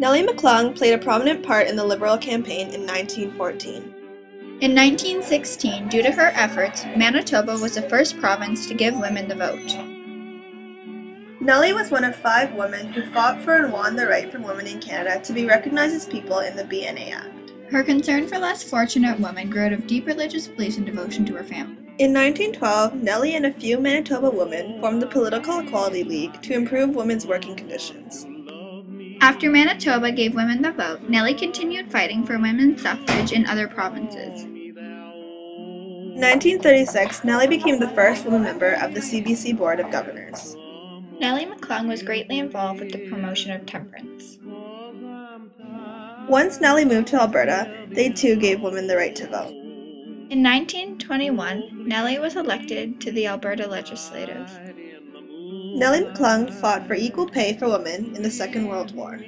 Nellie McClung played a prominent part in the Liberal campaign in 1914. In 1916, due to her efforts, Manitoba was the first province to give women the vote. Nellie was one of five women who fought for and won the right for women in Canada to be recognized as people in the BNA Act. Her concern for less fortunate women grew out of deep religious beliefs and devotion to her family. In 1912, Nellie and a few Manitoba women formed the Political Equality League to improve women's working conditions. After Manitoba gave women the vote, Nellie continued fighting for women's suffrage in other provinces. In 1936, Nellie became the first woman member of the CBC Board of Governors. Nellie McClung was greatly involved with the promotion of temperance. Once Nellie moved to Alberta, they too gave women the right to vote. In 1921, Nellie was elected to the Alberta Legislative. Nellie McClung fought for equal pay for women in the Second World War.